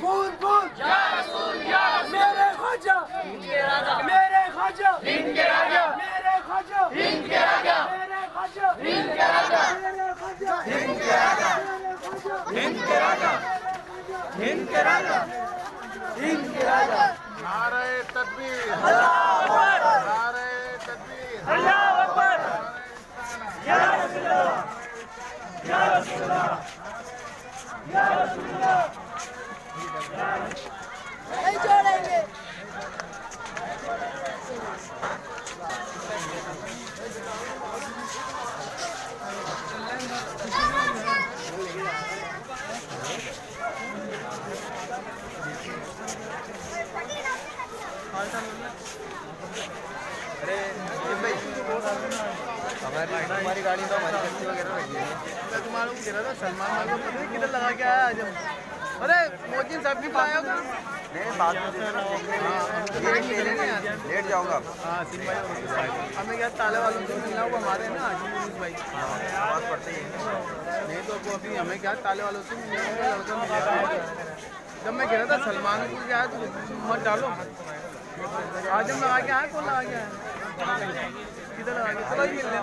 फूल फूल। मेरे ख्वाजा। मेरे ख्वाजा। मेरे राजा मेरे ख्वाजा। मेरे ख्वाजा। इनके राजा हिंद के राजा हिंद के राजा हिंद के राजा नारे तकबीर नारे तकबीर अल्लाह अकबर या रसूलल्लाह या रसूलल्लाह या रसूलल्लाह नहीं छोड़ेंगे हमारी गाड़ी तो हमारी टैक्सी वगैरह लगी है मैं तो कह रहा था सलमान खान को पता है किधर लगा के आया आज? अरे मोदी साहब भी लाया होगा? नहीं बात में लेट लेट जाऊँगा हाँ सिंह भाई हमें क्या ताले वालों से हुआ? हमारे ना भाई। पड़ती है। नहीं तो अभी हमें क्या ताले वालों से हुआ? लड़का जब मैं कह रहा था सलमान को क्या है तो मत डालो। आज हम लगा के आए कौन लगा के आए किधर लगा के चलो ही मिल लें।